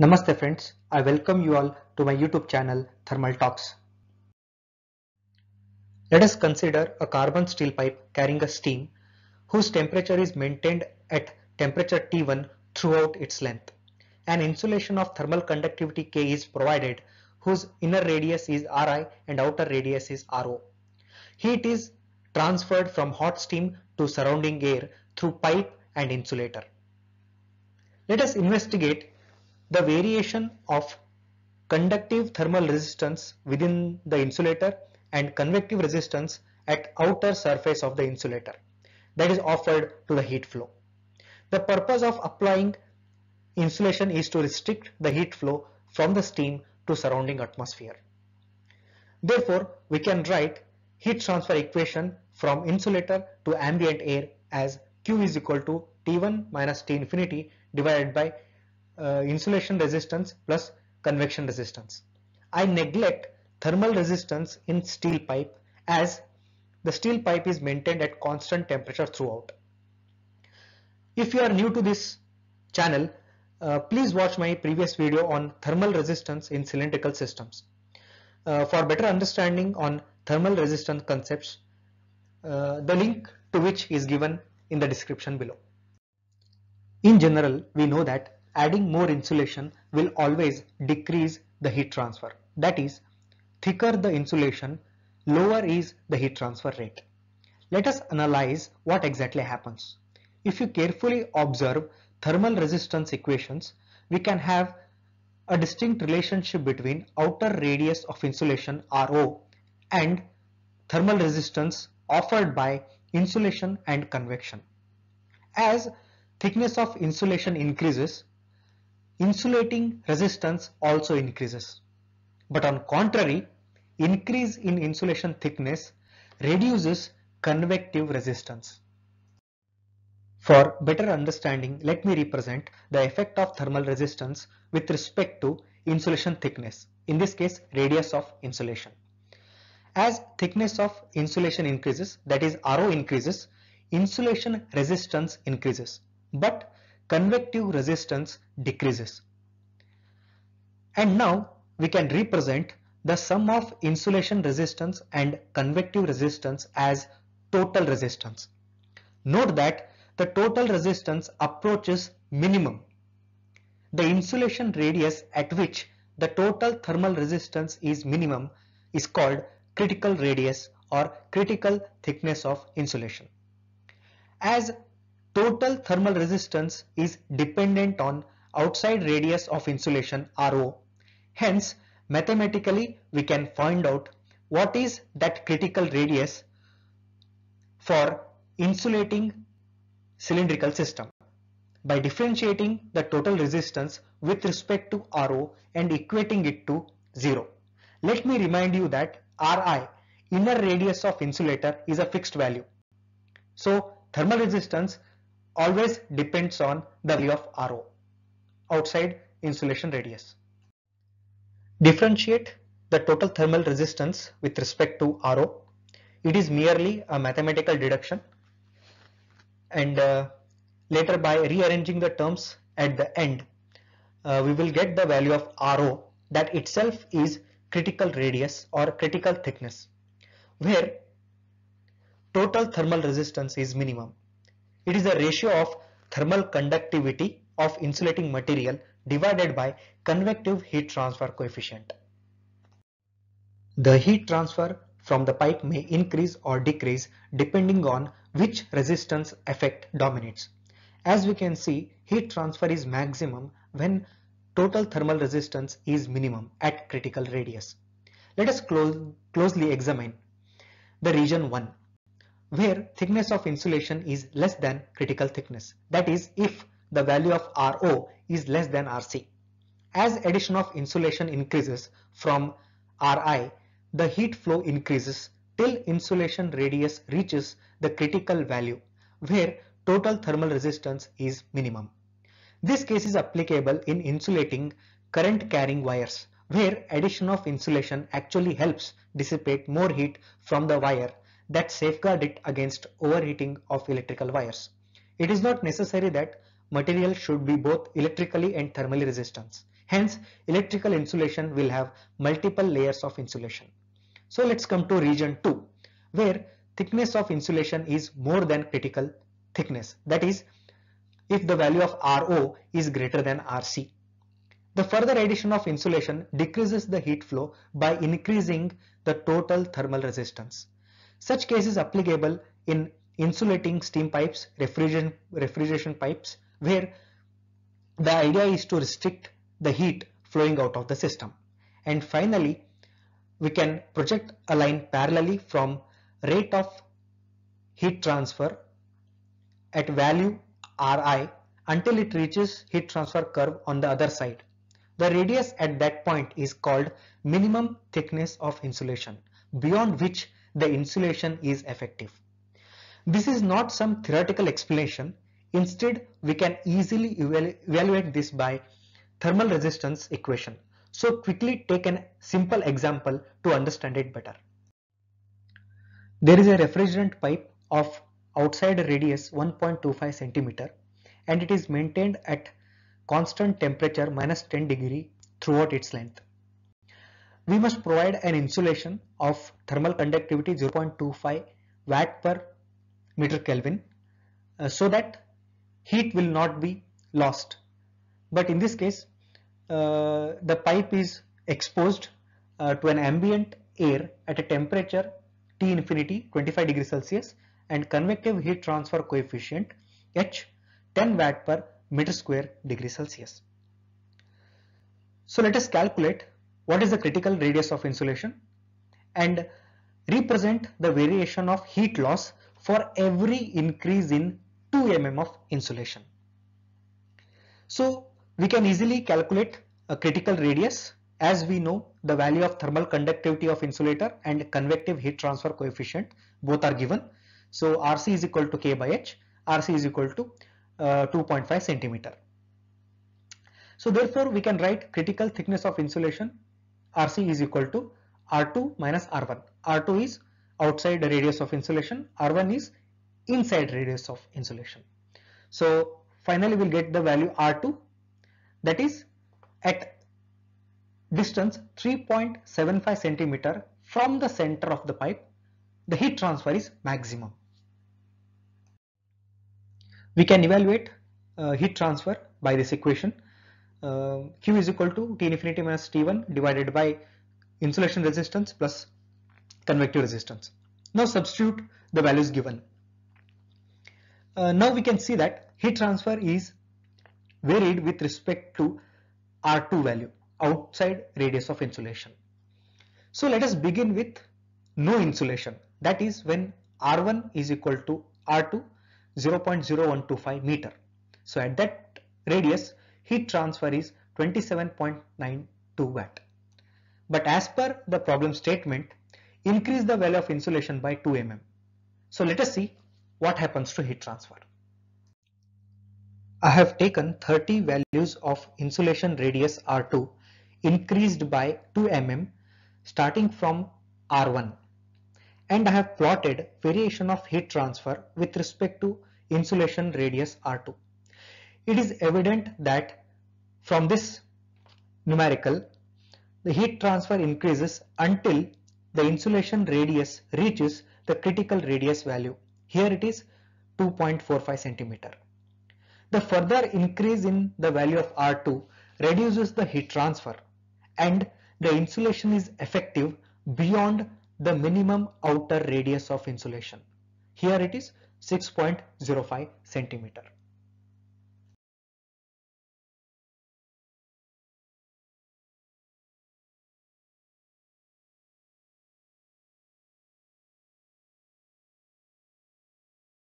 Namaste friends, I welcome you all to my YouTube channel Thermal Talks. Let us consider a carbon steel pipe carrying a steam whose temperature is maintained at temperature T1 throughout its length. An insulation of thermal conductivity K is provided whose inner radius is Ri and outer radius is Ro. Heat is transferred from hot steam to surrounding air through pipe and insulator. Let us investigate the variation of conductive thermal resistance within the insulator and convective resistance at outer surface of the insulator that is offered to the heat flow. The purpose of applying insulation is to restrict the heat flow from the steam to surrounding atmosphere. Therefore, we can write heat transfer equation from insulator to ambient air as Q is equal to T1 minus T infinity divided by uh, insulation resistance plus convection resistance. I neglect thermal resistance in steel pipe as the steel pipe is maintained at constant temperature throughout. If you are new to this channel, uh, please watch my previous video on thermal resistance in cylindrical systems. Uh, for better understanding on thermal resistance concepts, uh, the link to which is given in the description below. In general, we know that adding more insulation will always decrease the heat transfer. That is, thicker the insulation, lower is the heat transfer rate. Let us analyze what exactly happens. If you carefully observe thermal resistance equations, we can have a distinct relationship between outer radius of insulation Ro and thermal resistance offered by insulation and convection. As thickness of insulation increases, insulating resistance also increases. But on contrary, increase in insulation thickness reduces convective resistance. For better understanding, let me represent the effect of thermal resistance with respect to insulation thickness, in this case radius of insulation. As thickness of insulation increases, that is Ro increases, insulation resistance increases, but convective resistance decreases. And now we can represent the sum of insulation resistance and convective resistance as total resistance. Note that the total resistance approaches minimum. The insulation radius at which the total thermal resistance is minimum is called critical radius or critical thickness of insulation. As total thermal resistance is dependent on outside radius of insulation Ro, hence mathematically we can find out what is that critical radius for insulating cylindrical system by differentiating the total resistance with respect to Ro and equating it to 0. Let me remind you that Ri, inner radius of insulator is a fixed value. So thermal resistance always depends on the value of Ro, outside insulation radius. Differentiate the total thermal resistance with respect to Ro. It is merely a mathematical deduction and uh, later by rearranging the terms at the end uh, we will get the value of Ro that itself is critical radius or critical thickness where total thermal resistance is minimum. It is the ratio of thermal conductivity of insulating material divided by convective heat transfer coefficient. The heat transfer from the pipe may increase or decrease depending on which resistance effect dominates. As we can see, heat transfer is maximum when total thermal resistance is minimum at critical radius. Let us close, closely examine the region 1 where thickness of insulation is less than critical thickness. That is if the value of Ro is less than Rc. As addition of insulation increases from Ri, the heat flow increases till insulation radius reaches the critical value where total thermal resistance is minimum. This case is applicable in insulating current carrying wires where addition of insulation actually helps dissipate more heat from the wire that safeguard it against overheating of electrical wires. It is not necessary that material should be both electrically and thermally resistant. Hence, electrical insulation will have multiple layers of insulation. So let's come to region 2 where thickness of insulation is more than critical thickness. That is, if the value of RO is greater than RC. The further addition of insulation decreases the heat flow by increasing the total thermal resistance. Such case is applicable in insulating steam pipes, refrigeration, refrigeration pipes, where the idea is to restrict the heat flowing out of the system. And finally, we can project a line parallelly from rate of heat transfer at value Ri until it reaches heat transfer curve on the other side. The radius at that point is called minimum thickness of insulation, beyond which the insulation is effective. This is not some theoretical explanation. Instead, we can easily evaluate this by thermal resistance equation. So quickly take a simple example to understand it better. There is a refrigerant pipe of outside radius 1.25 centimeter and it is maintained at constant temperature minus 10 degree throughout its length. We must provide an insulation of thermal conductivity 0.25 watt per meter Kelvin uh, so that heat will not be lost. But in this case, uh, the pipe is exposed uh, to an ambient air at a temperature T infinity 25 degrees Celsius and convective heat transfer coefficient H 10 watt per meter square degree Celsius. So let us calculate what is the critical radius of insulation and represent the variation of heat loss for every increase in 2 mm of insulation. So we can easily calculate a critical radius as we know the value of thermal conductivity of insulator and convective heat transfer coefficient both are given. So RC is equal to K by H, RC is equal to uh, 2.5 centimeter. So therefore we can write critical thickness of insulation RC is equal to R2 minus R1. R2 is outside the radius of insulation, R1 is inside radius of insulation. So finally we'll get the value R2 that is at distance 3.75 centimeter from the center of the pipe the heat transfer is maximum. We can evaluate uh, heat transfer by this equation Q is equal to T infinity minus T1 divided by insulation resistance plus convective resistance. Now substitute the values given. Uh, now we can see that heat transfer is varied with respect to R2 value outside radius of insulation. So let us begin with no insulation that is when R1 is equal to R2 0.0125 meter. So at that radius heat transfer is 27.92 watt. But as per the problem statement increase the value of insulation by 2 mm. So let us see what happens to heat transfer. I have taken 30 values of insulation radius R2 increased by 2 mm starting from R1 and I have plotted variation of heat transfer with respect to insulation radius R2. It is evident that from this numerical the heat transfer increases until the insulation radius reaches the critical radius value. Here it is 2.45 centimeter. The further increase in the value of R2 reduces the heat transfer and the insulation is effective beyond the minimum outer radius of insulation. Here it is 6.05 centimeter.